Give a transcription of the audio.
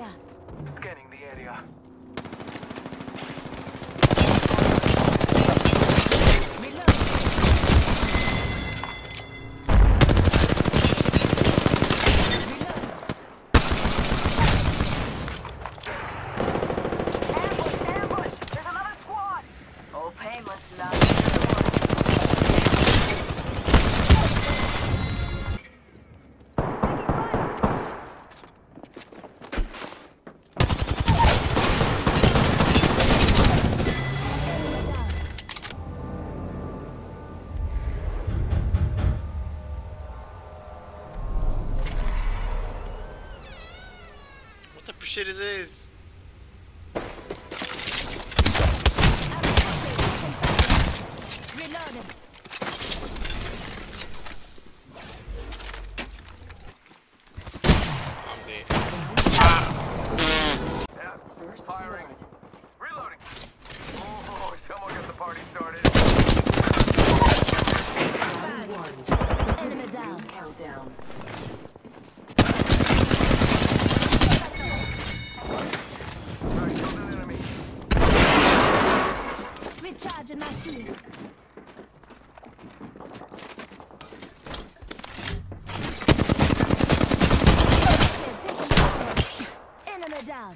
fire. Scanning the area. What the shit is this? Firing. Reloading. Recharging my shields. Enemy down.